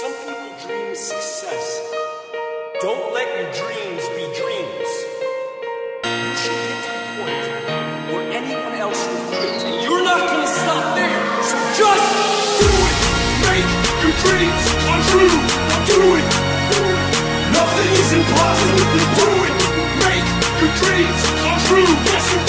Some people dream success. Don't let your dreams be dreams. You should get to the point where anyone else will quit, and you're not gonna stop there. So just do it. Make your dreams come true. Do it. Nothing is impossible. Do it. Make your dreams come true. Yes, you